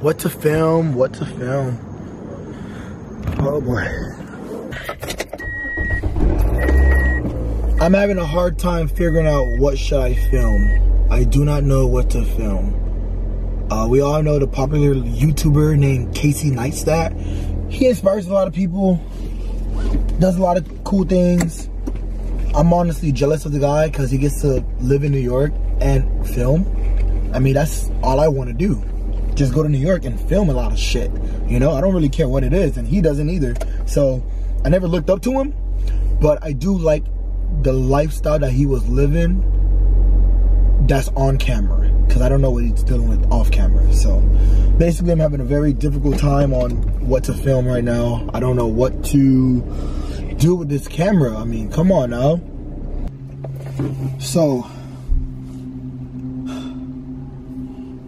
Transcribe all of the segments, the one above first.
what to film, what to film. Oh boy. I'm having a hard time figuring out what should I film. I do not know what to film. Uh, we all know the popular YouTuber named Casey Neistat. He inspires a lot of people, does a lot of cool things. I'm honestly jealous of the guy because he gets to live in New York and film. I mean, that's all I want to do. Just go to New York and film a lot of shit. You know, I don't really care what it is, and he doesn't either. So I never looked up to him, but I do like the lifestyle that he was living that's on camera because I don't know what he's dealing with off camera. So basically, I'm having a very difficult time on what to film right now. I don't know what to do with this camera. I mean, come on now. So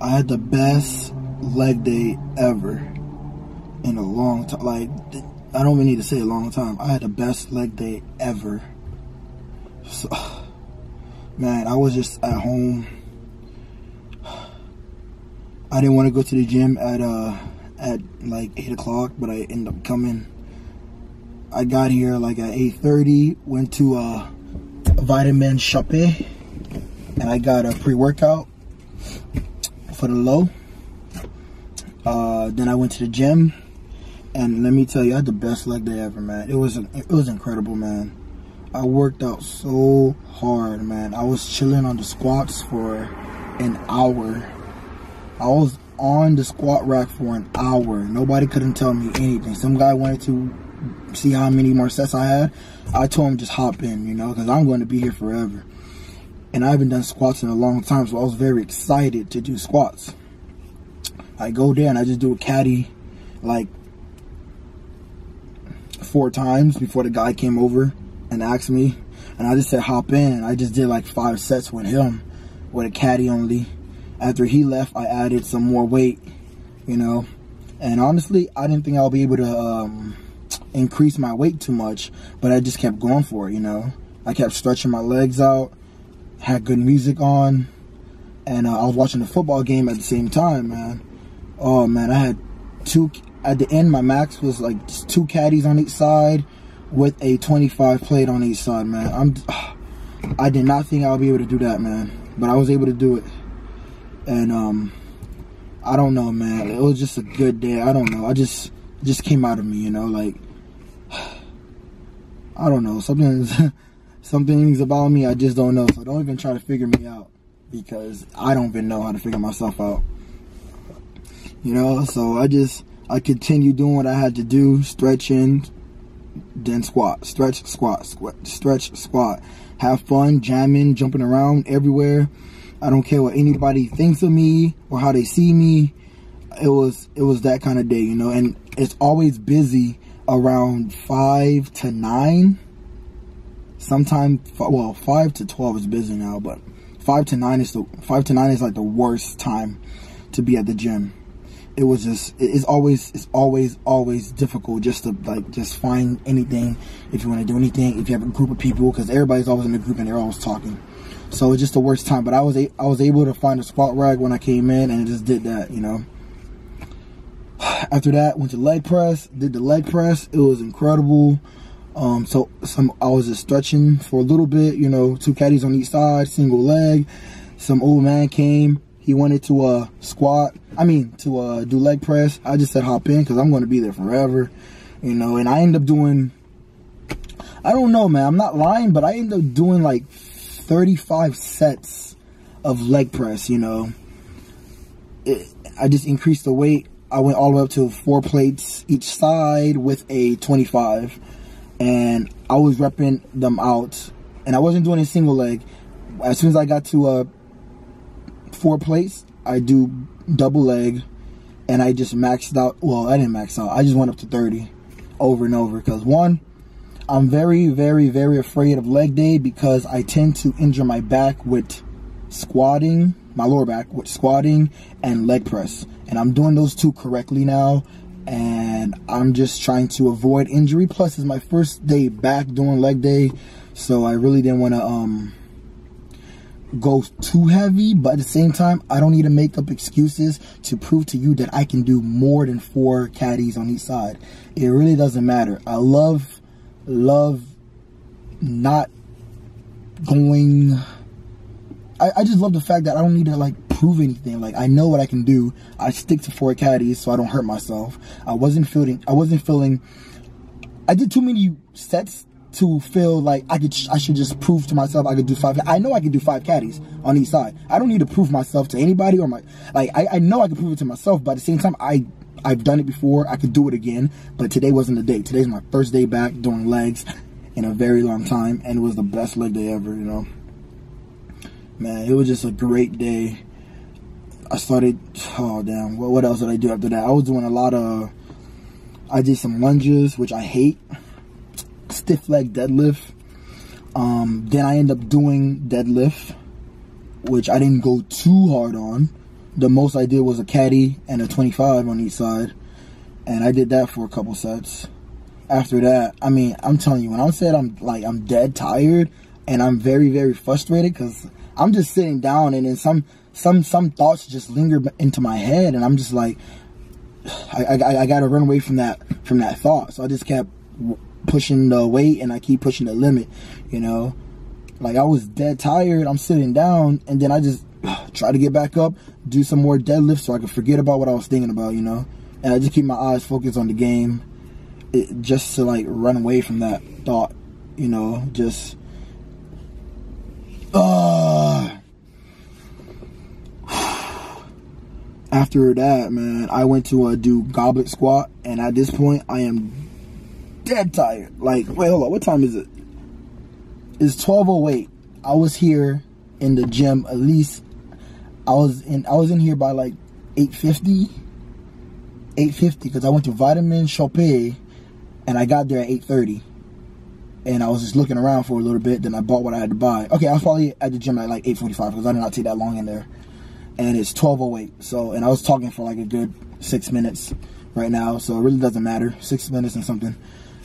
I had the best leg day ever in a long time. Like, I don't even need to say a long time. I had the best leg day ever. So, man, I was just at home. I didn't want to go to the gym at uh at like eight o'clock, but I ended up coming. I got here like at eight thirty. Went to uh Vitamin Shoppe, and I got a pre workout for the low. Uh, then I went to the gym, and let me tell you, I had the best leg day ever, man. It was it was incredible, man. I worked out so hard, man. I was chilling on the squats for an hour. I was on the squat rack for an hour. Nobody couldn't tell me anything. Some guy wanted to see how many more sets I had. I told him just hop in, you know, because I'm going to be here forever and I haven't done squats in a long time, so I was very excited to do squats. I go there and I just do a caddy like four times before the guy came over and asked me, and I just said hop in. I just did like five sets with him with a caddy only. After he left, I added some more weight, you know, and honestly, I didn't think I'll be able to um, increase my weight too much, but I just kept going for it, you know. I kept stretching my legs out had good music on, and uh, I was watching the football game at the same time, man. Oh man, I had two at the end. My max was like two caddies on each side, with a 25 plate on each side, man. I'm, I did not think I would be able to do that, man, but I was able to do it, and um, I don't know, man. It was just a good day. I don't know. I just just came out of me, you know, like I don't know. Something's some things about me I just don't know. So don't even try to figure me out because I don't even know how to figure myself out. You know, so I just I continue doing what I had to do, stretching, then squat, stretch, squat, squat, stretch, squat. Have fun, jamming, jumping around everywhere. I don't care what anybody thinks of me or how they see me. It was it was that kind of day, you know, and it's always busy around five to nine sometime well five to 12 is busy now but five to nine is the five to nine is like the worst time to be at the gym it was just it's always it's always always difficult just to like just find anything if you want to do anything if you have a group of people because everybody's always in a group and they're always talking so it's just the worst time but i was a, i was able to find a squat rack when i came in and just did that you know after that went to leg press did the leg press it was incredible um, so some I was just stretching for a little bit, you know, two caddies on each side, single leg. Some old man came. He wanted to uh, squat. I mean, to uh, do leg press. I just said hop in because I'm going to be there forever, you know. And I end up doing. I don't know, man. I'm not lying, but I end up doing like 35 sets of leg press. You know, it, I just increased the weight. I went all the way up to four plates each side with a 25 and I was repping them out, and I wasn't doing a single leg. As soon as I got to uh, four plates, I do double leg, and I just maxed out. Well, I didn't max out. I just went up to 30 over and over because one, I'm very, very, very afraid of leg day because I tend to injure my back with squatting, my lower back with squatting and leg press. And I'm doing those two correctly now and I'm just trying to avoid injury. Plus, it's my first day back doing leg day, so I really didn't want to um, go too heavy, but at the same time, I don't need to make up excuses to prove to you that I can do more than four caddies on each side. It really doesn't matter. I love, love not going. I, I just love the fact that I don't need to like prove anything. Like I know what I can do. I stick to four caddies so I don't hurt myself. I wasn't feeling. I wasn't feeling. I did too many sets to feel like I could, I should just prove to myself I could do five. I know I can do five caddies on each side. I don't need to prove myself to anybody or my, like, I, I know I can prove it to myself, but at the same time, I, I've done it before. I could do it again, but today wasn't the day. Today's my first day back doing legs in a very long time, and it was the best leg day ever, you know. Man, it was just a great day. I started, oh damn, what, what else did I do after that? I was doing a lot of, I did some lunges, which I hate stiff leg deadlift. Um, then I end up doing deadlift, which I didn't go too hard on. The most I did was a caddy and a 25 on each side. And I did that for a couple sets. After that, I mean, I'm telling you, when I'm said I'm like, I'm dead tired and I'm very, very frustrated because I'm just sitting down and then some, some, some thoughts just linger into my head and I'm just like, I, I, I got to run away from that, from that thought. So I just kept pushing the weight and I keep pushing the limit, you know. Like I was dead tired, I'm sitting down, and then I just try to get back up, do some more deadlifts so I could forget about what I was thinking about, you know. And I just keep my eyes focused on the game, it, just to like run away from that thought, you know. Just, uh. After that, man, I went to uh, do goblet squat, and at this point, I am dead tired. Like, wait, hold on. What time is it? It's 12.08. I was here in the gym at least, I was in, I was in here by like 8.50. 8.50 because I went to Vitamin Shoppe and I got there at 8.30. And I was just looking around for a little bit. Then I bought what I had to buy. Okay, I was probably at the gym at like 8.45 because I did not take that long in there. And it's 12.08. So, and I was talking for like a good six minutes right now. So it really doesn't matter. Six minutes and something.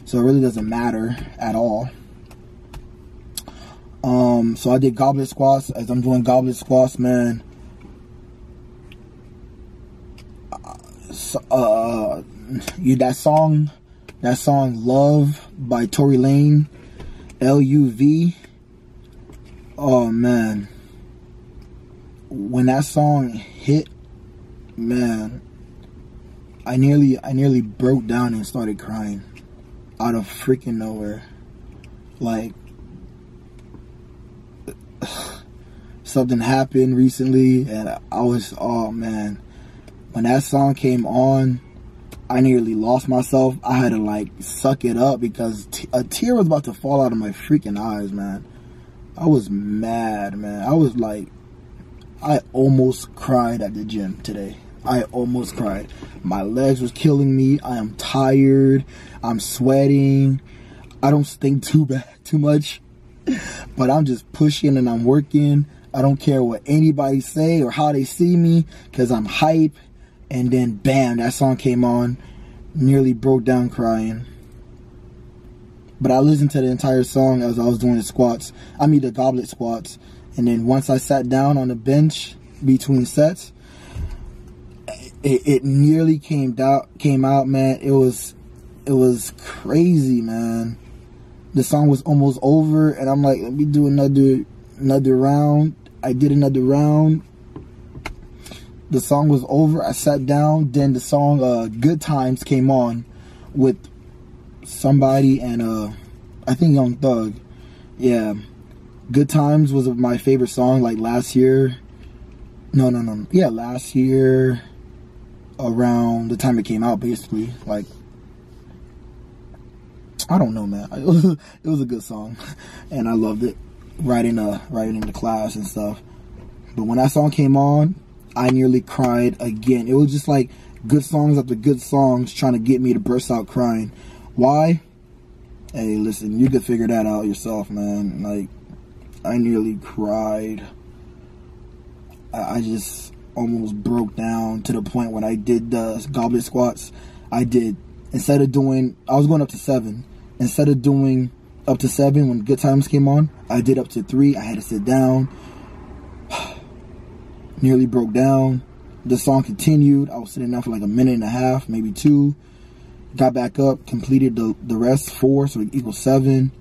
So it really doesn't matter at all. Um, so I did goblet squats. As I'm doing goblet squats, man. Uh, you that song, that song "Love" by Tory Lanez, L U V. Oh man, when that song hit, man, I nearly, I nearly broke down and started crying out of freaking nowhere. Like, something happened recently, and I was, oh man. When that song came on, I nearly lost myself. I had to like suck it up because a tear was about to fall out of my freaking eyes, man. I was mad, man. I was like, I almost cried at the gym today. I almost cried. My legs was killing me. I am tired. I'm sweating. I don't stink too bad, too much, but I'm just pushing and I'm working. I don't care what anybody say or how they see me because I'm hype. And then bam, that song came on. Nearly broke down crying. But I listened to the entire song as I was doing the squats. I mean the goblet squats. And then once I sat down on the bench between sets, it, it nearly came out came out, man. It was it was crazy, man. The song was almost over, and I'm like, let me do another another round. I did another round. The song was over. I sat down. Then the song uh, "Good Times" came on with somebody and uh, I think Young Thug. Yeah, "Good Times" was my favorite song. Like last year. No, no, no. Yeah, last year around the time it came out, basically. Like, I don't know, man. It was, it was a good song, and I loved it. Writing uh writing in the class and stuff. But when that song came on, I nearly cried again. It was just like good songs after good songs trying to get me to burst out crying. Why? Hey, listen, you could figure that out yourself, man. Like, I nearly cried. I, I just almost broke down to the point when I did the goblet squats. I did instead of doing I was going up to seven. Instead of doing up to seven when good times came on, I did up to three. I had to sit down. nearly broke down. The song continued. I was sitting down for like a minute and a half, maybe two. Got back up, completed the, the rest, four, so it equals seven.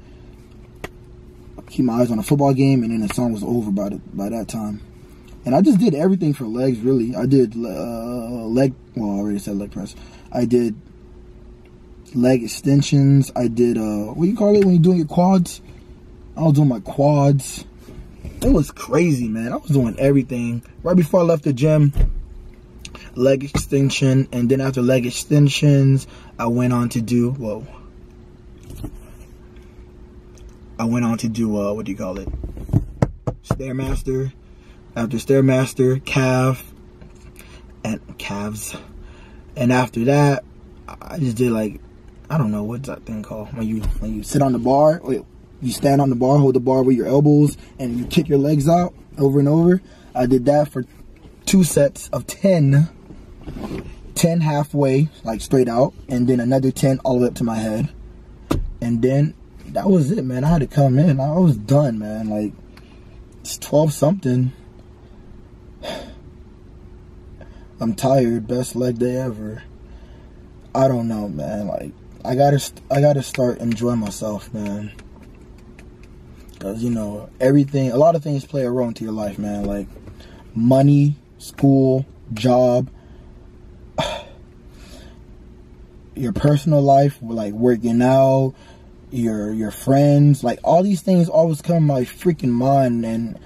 Keep my eyes on the football game, and then the song was over by, the, by that time. And I just did everything for legs, really. I did uh, leg, well, I already said leg press. I did leg extensions. I did, uh, what do you call it when you're doing your quads? I was doing my quads. It was crazy, man. I was doing everything. Right before I left the gym, leg extension. And then after leg extensions, I went on to do, whoa. I went on to do, uh, what do you call it? Stairmaster. After Stairmaster, calf, and calves. And after that, I just did like, I don't know, what's that thing called? When you, when you sit on the bar, you stand on the bar, hold the bar with your elbows, and you kick your legs out over and over. I did that for two sets of 10. 10 halfway, like straight out, and then another 10 all the way up to my head. And then that was it, man. I had to come in. I was done, man. Like, it's 12 something. I'm tired. Best leg day ever. I don't know, man. Like, I gotta, I gotta start enjoying myself, man. Cause you know everything, a lot of things play a role into your life, man. Like money, school, job, your personal life, like working out, your your friends, like all these things always come my freaking mind, and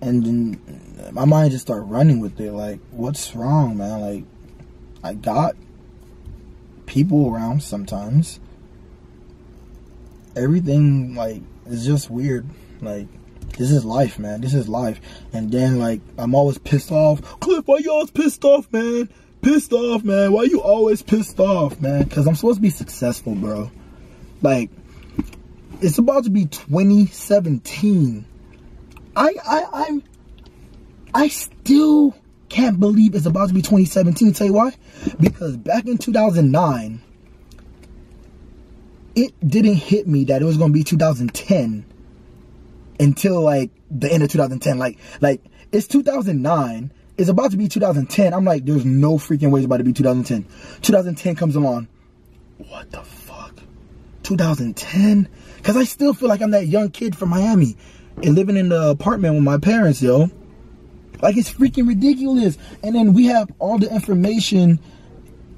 and then my mind just start running with it. Like, what's wrong, man? Like, I got people around sometimes. Everything like is just weird. Like, this is life, man. This is life. And then, like, I'm always pissed off. Cliff, why you always pissed off, man? Pissed off, man. Why you always pissed off, man? Because I'm supposed to be successful, bro. Like, it's about to be 2017. I, I, I'm, I still can't believe it's about to be 2017. Tell you why? Because back in 2009, it didn't hit me that it was going to be 2010 until like the end of 2010. Like, like it's 2009. It's about to be 2010. I'm like, there's no freaking way it's about to be 2010. 2010 comes along. What the fuck? 2010? Because I still feel like I'm that young kid from Miami and living in the apartment with my parents, yo. Like, it's freaking ridiculous. And then we have all the information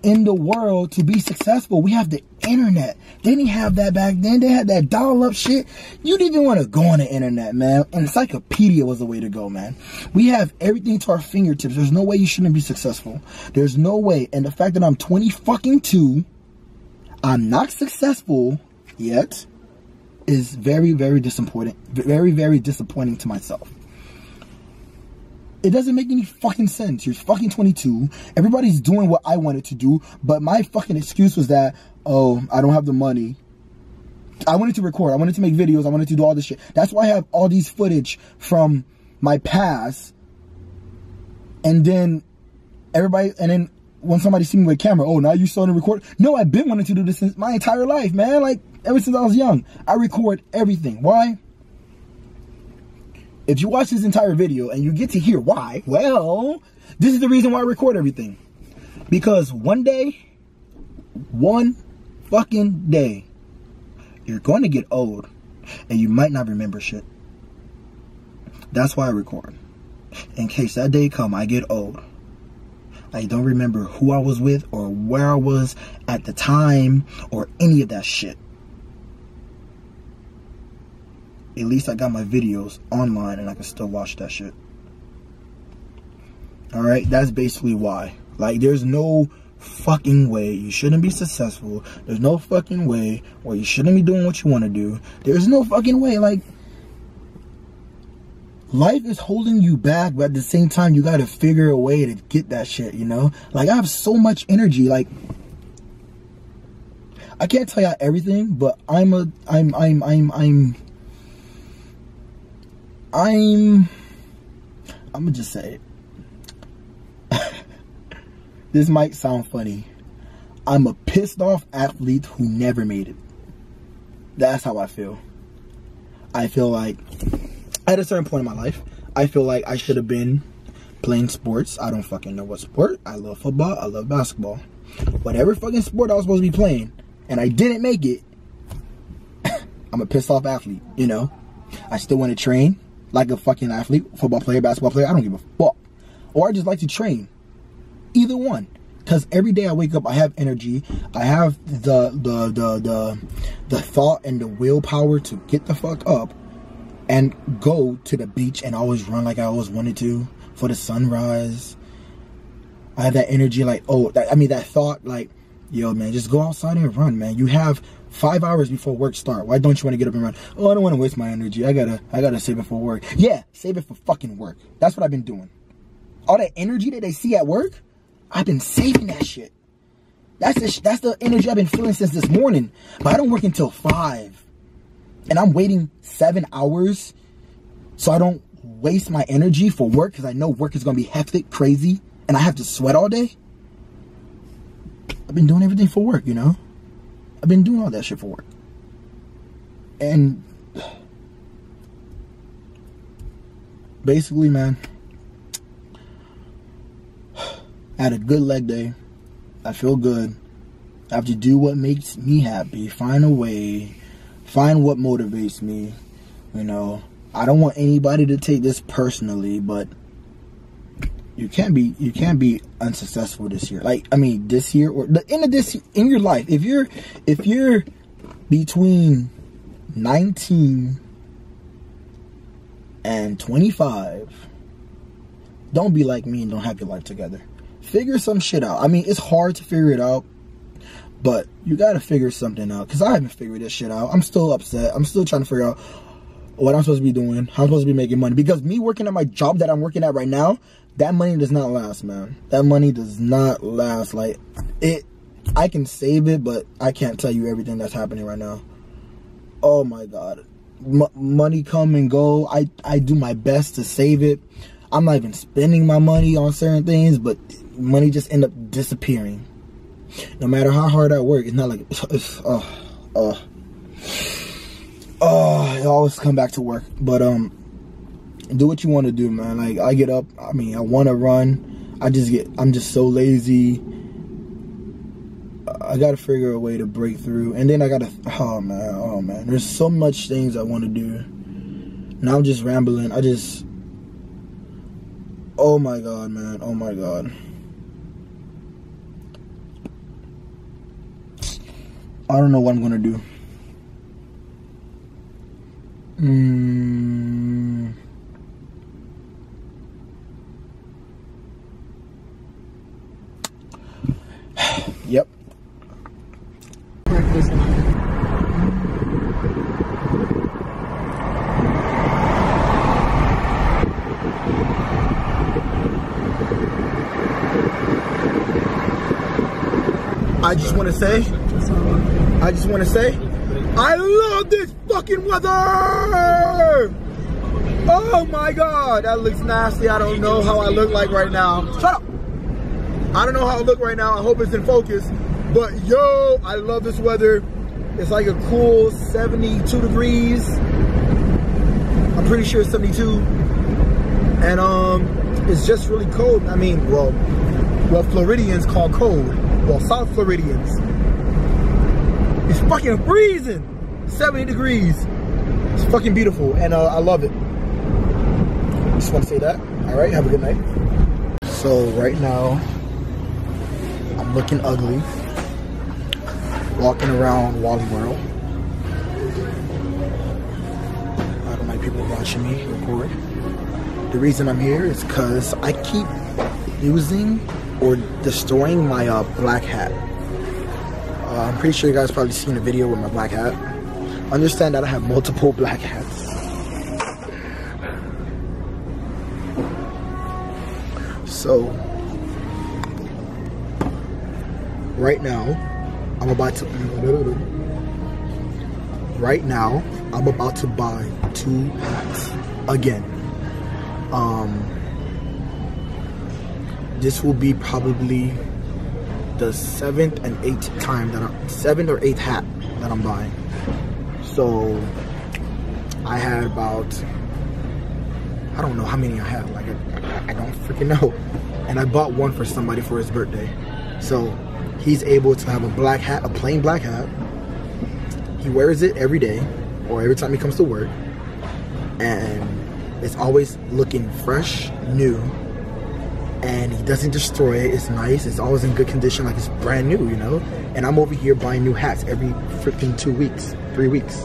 in the world to be successful. We have the internet. They didn't have that back then. They had that dial up shit. You didn't even want to go on the internet, man. Encyclopedia was the way to go, man. We have everything to our fingertips. There's no way you shouldn't be successful. There's no way. And the fact that I'm 20 fucking two, I'm not successful yet, is very, very disappointing. Very, very disappointing to myself. It doesn't make any fucking sense. You're fucking 22. Everybody's doing what I wanted to do, but my fucking excuse was that, oh, I don't have the money. I wanted to record. I wanted to make videos. I wanted to do all this shit. That's why I have all these footage from my past. And then everybody, and then when somebody see me with a camera, oh, now you starting to record? No, I've been wanting to do this since my entire life, man. Like, ever since I was young. I record everything. Why? If you watch this entire video and you get to hear why, well, this is the reason why I record everything. Because one day, one fucking day, you're going to get old and you might not remember shit. That's why I record. In case that day come, I get old. I don't remember who I was with or where I was at the time or any of that shit. At least I got my videos online and I can still watch that shit. Alright, that's basically why. Like, there's no fucking way you shouldn't be successful. There's no fucking way where you shouldn't be doing what you want to do. There's no fucking way. Like, life is holding you back, but at the same time, you got to figure a way to get that shit, you know? Like, I have so much energy. Like, I can't tell you everything, but I'm a, I'm, I'm, I'm, I'm, I'm I'm gonna just say it. this might sound funny. I'm a pissed off athlete who never made it. That's how I feel. I feel like at a certain point in my life, I feel like I should have been playing sports. I don't fucking know what sport. I love football. I love basketball. Whatever fucking sport I was supposed to be playing, and I didn't make it, I'm a pissed off athlete, you know? I still want to train like a fucking athlete, football player, basketball player. I don't give a fuck. Or I just like to train. Either one. Cause every day I wake up, I have energy. I have the the the the the thought and the willpower to get the fuck up and go to the beach and always run like I always wanted to for the sunrise. I have that energy, like oh, that, I mean that thought, like yo man, just go outside and run, man. You have five hours before work start. Why don't you want to get up and run? Oh, I don't want to waste my energy. I gotta, I gotta save it for work. Yeah, save it for fucking work. That's what I've been doing. All that energy that they see at work, I've been saving that shit. That's the, that's the energy I've been feeling since this morning. But I don't work until five. And I'm waiting seven hours so I don't waste my energy for work because I know work is going to be hectic, crazy, and I have to sweat all day. I've been doing everything for work, you know? I've been doing all that shit for work. And basically, man, I had a good leg day. I feel good. I have to do what makes me happy. Find a way. Find what motivates me. You know, I don't want anybody to take this personally, but you can't be you can't be unsuccessful this year. Like I mean, this year or the end of this in your life. If you're if you're between 19 and 25, don't be like me and don't have your life together. Figure some shit out. I mean, it's hard to figure it out, but you got to figure something out. Cause I haven't figured this shit out. I'm still upset. I'm still trying to figure out what I'm supposed to be doing, how I'm supposed to be making money. Because me working at my job that I'm working at right now, that money does not last, man. That money does not last. Like it, I can save it, but I can't tell you everything that's happening right now. Oh my god, M money come and go. I I do my best to save it. I'm not even spending my money on certain things, but money just end up disappearing. No matter how hard I work, it's not like oh oh oh. I always come back to work, but um do what you want to do, man. Like I get up, I mean, I want to run. I just get, I'm just so lazy. I gotta figure a way to break through, and then I gotta, oh man, oh man, there's so much things I want to do. Now I'm just rambling. I just, oh my god, man, oh my god. I don't know what I'm gonna do. Hmm. Yep. I just want to say, I just want to say, I love this fucking weather! Oh my God, that looks nasty. I don't know how I look like right now. Shut up! I don't know how I look right now. I hope it's in focus. But yo, I love this weather. It's like a cool 72 degrees. I'm pretty sure it's 72. And um, it's just really cold. I mean, well, what Floridians call cold. Well, South Floridians. It's fucking freezing. 70 degrees. It's fucking beautiful. And uh, I love it. Just want to say that. All right, have a good night. So right now, I'm looking ugly, walking around Wally World. I don't like people watching me record. The reason I'm here is because I keep using or destroying my uh, black hat. Uh, I'm pretty sure you guys probably seen a video with my black hat. Understand that I have multiple black hats. So, right now, I'm about to, right now, I'm about to buy two hats again. Um, this will be probably the seventh and eighth time that I'm, seventh or eighth hat that I'm buying. So, I had about, I don't know how many I have, like I don't freaking know. And I bought one for somebody for his birthday. So he's able to have a black hat, a plain black hat. He wears it every day or every time he comes to work. And it's always looking fresh, new. And he doesn't destroy it. It's nice. It's always in good condition, like it's brand new, you know? And I'm over here buying new hats every freaking two weeks, three weeks.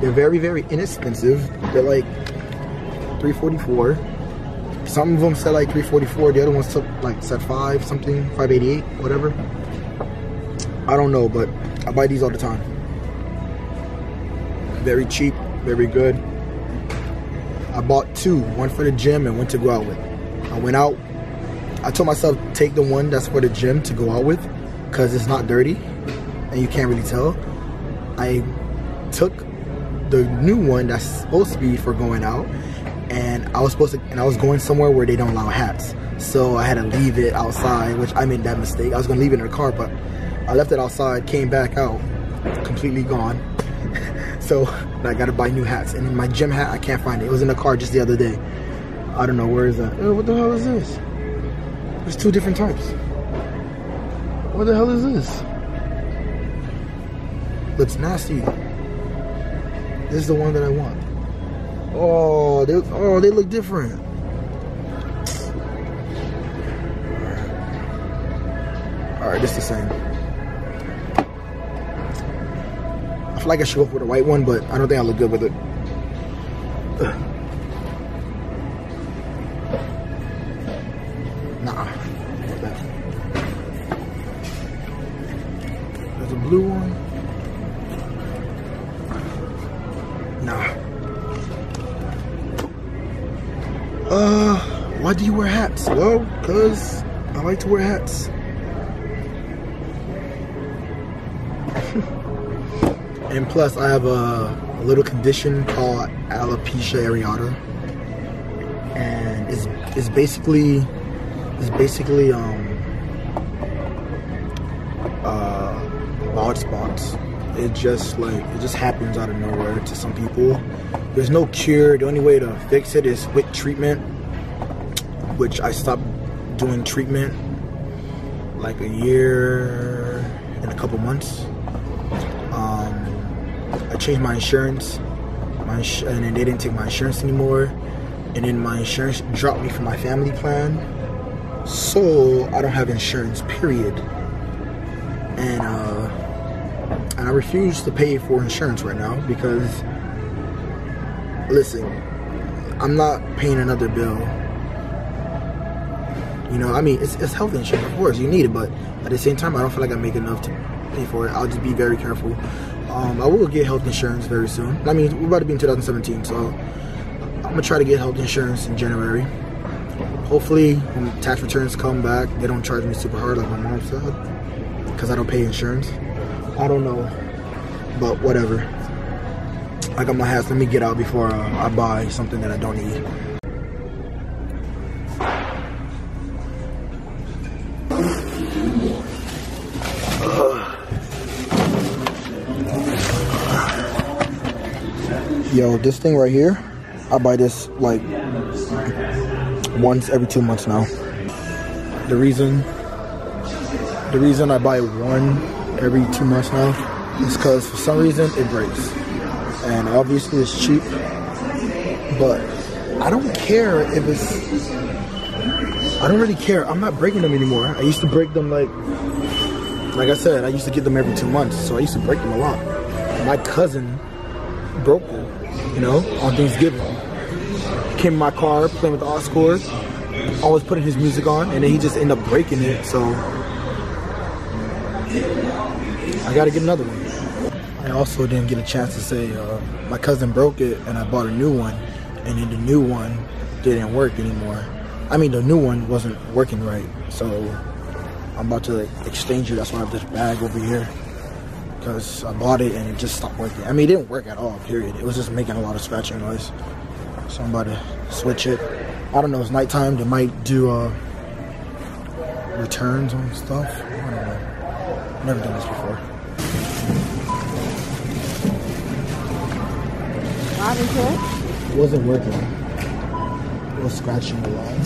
They're very, very inexpensive. They're like 344 some of them said like 344 the other ones took like said five something 588 whatever i don't know but i buy these all the time very cheap very good i bought two one for the gym and one to go out with i went out i told myself take the one that's for the gym to go out with because it's not dirty and you can't really tell i took the new one that's supposed to be for going out and I was supposed to, and I was going somewhere where they don't allow hats. So I had to leave it outside, which I made that mistake. I was gonna leave it in the car, but I left it outside, came back out, completely gone. so I gotta buy new hats. And my gym hat, I can't find it. It was in the car just the other day. I don't know, where is that? What the hell is this? There's two different types. What the hell is this? Looks nasty. This is the one that I want. Oh, they oh they look different. All right, this the same. I feel like I should go for the white one, but I don't think I look good with it. Nah, wear hats? Well, because I like to wear hats. and plus, I have a, a, little condition called alopecia areata. And it's, it's basically, it's basically, um, uh, bald spots. It just like, it just happens out of nowhere to some people there's no cure. The only way to fix it is with treatment, which I stopped doing treatment like a year and a couple months. Um, I changed my insurance, my ins and then they didn't take my insurance anymore. And then my insurance dropped me from my family plan. So I don't have insurance, period. And uh, and I refuse to pay for insurance right now because listen, I'm not paying another bill. You know, I mean, it's, it's health insurance, of course, you need it, but at the same time, I don't feel like I make enough to pay for it. I'll just be very careful. Um, I will get health insurance very soon. I mean, we're about to be in 2017, so I'm gonna try to get health insurance in January. Hopefully, when tax returns come back, they don't charge me super hard like my mom said, because I don't pay insurance. I don't know, but whatever. I got my hats. Let me get out before uh, I buy something that I don't need. Yo, this thing right here, I buy this like once every two months now. The reason, the reason I buy one every two months now is because for some reason it breaks. And obviously it's cheap but I don't care if it's I don't really care. I'm not breaking them anymore. I used to break them like like I said I used to get them every two months so I used to break them a lot. My cousin broke you know on Thanksgiving came in my car playing with the aux always putting his music on and then he just ended up breaking it so I gotta get another one I also didn't get a chance to say uh, my cousin broke it and I bought a new one and then the new one didn't work anymore. I mean the new one wasn't working right so I'm about to like, exchange it. That's why I have this bag over here because I bought it and it just stopped working. I mean it didn't work at all period. It was just making a lot of scratching noise. So I'm about to switch it. I don't know, it's nighttime. They might do uh, returns on stuff. I don't know. Never done this before. It? It wasn't working. little scratching along.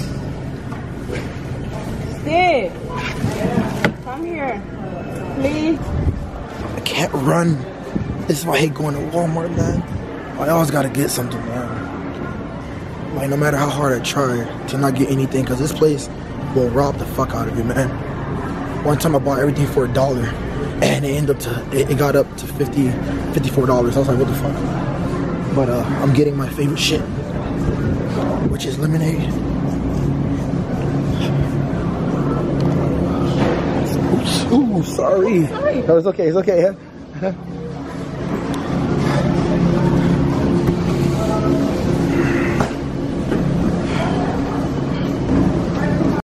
Steve, come here, please. Can't run. This is why I hate going to Walmart, man. I always gotta get something, man. Like, no matter how hard I try to not get anything, because this place will rob the fuck out of you, man. One time I bought everything for a dollar, and it ended up to, it, it got up to 50 $54. I was like, what the fuck? But uh, I'm getting my favorite shit, which is lemonade. Sorry. sorry. No, it's okay, it's okay.